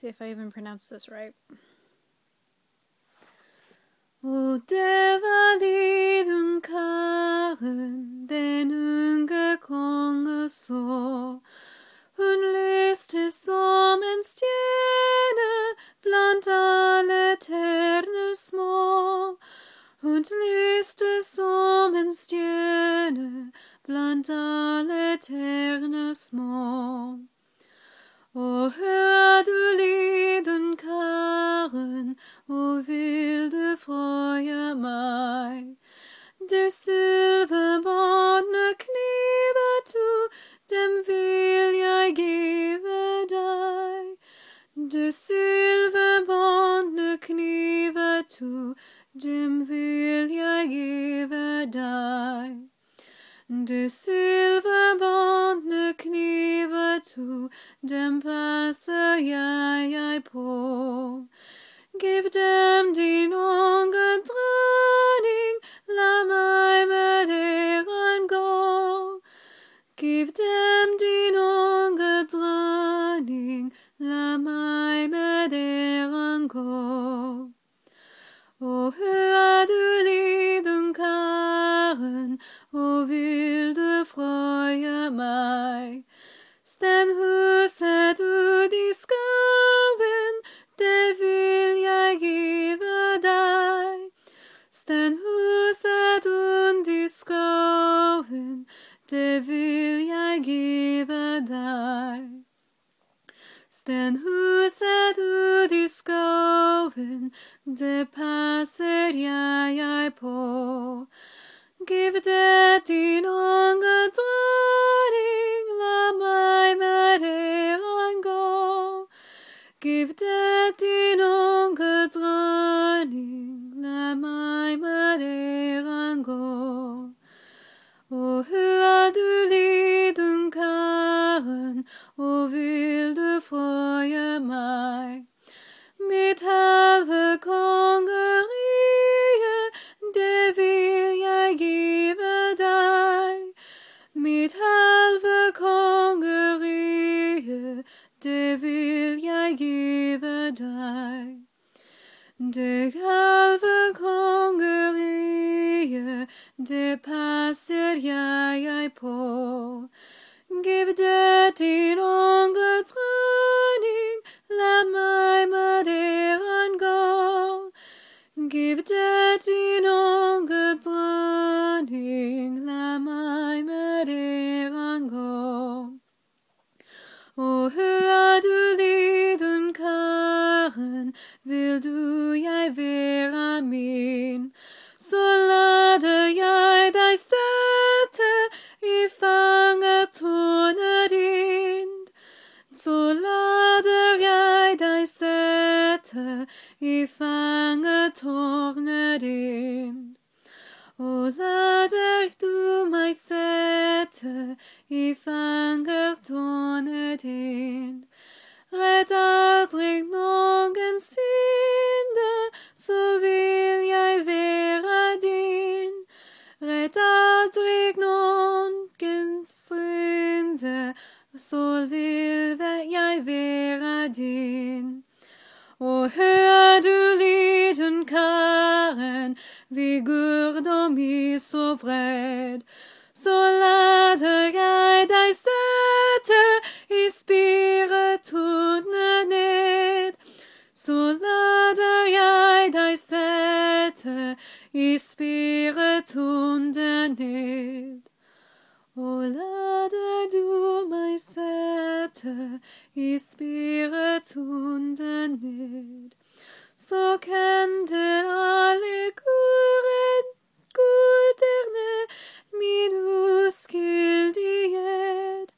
See if I even pronounce this right. O devalidun karen den unge konge så Hun lyste som en stjerne blant alle tærne små. Hun lyste som en stjerne blant alle tærne små. Du lyden, Karen, og vil du frøye meg? Det sylvebåndet kniver to, dem vil jeg give deg. Det sylvebåndet kniver to, dem vil jeg give. Det silverbåndne to, dem passer jeg, jeg på. Giv dem din unge dronning, la meg med deren gå. Giv dem din unge dronning, la meg med deren gå. Og hør du lyden, Karen, og vil du frøye meg? Stand huset ut i skauen, det vil jeg give deg. Stand huset ut i skauen, det vil jeg give deg. Stand huset ut i skauen, det passer jeg, jeg på. Giv det din unge dronning, Mitt halve kongerike, det vil jeg give deg. Mitt halve kongerike, det vil jeg give deg. Det halve kongerike, det passer jeg, jeg på. Giv det din unge dronning, la meg med deren gå. Giv vil jeg være din. Og hør du lyden, Karen, vi gurder mi så vred. Så lader jeg deg sette i spiretornet ned. Så lader jeg deg sette i spiretornet ned. Og lader du meg sette i spiretornet ned. Så kjente alle guren, guderne min uskyldighet.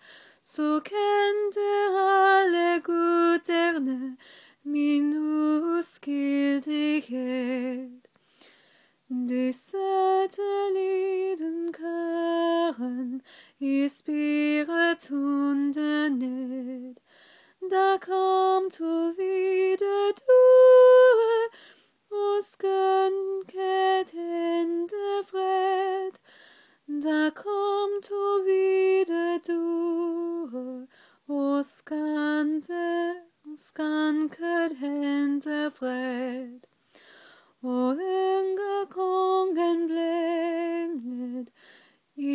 Så kjente alle guderne min uskyldighet. De satte Karen, i spiretornet ned. Da kom to hvite duer og skønket hente fred. Da kom hvite duer og skante, skanker hände fred.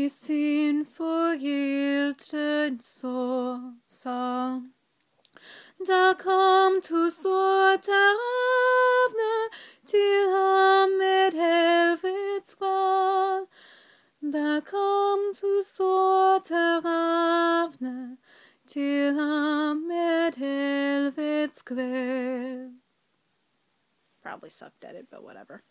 I sin förgyltred psalm. Da kom to sorta ravne till ham med helvets kval. Da kom to sorta till ham med helvets kväll. Probably sucked at it, but whatever.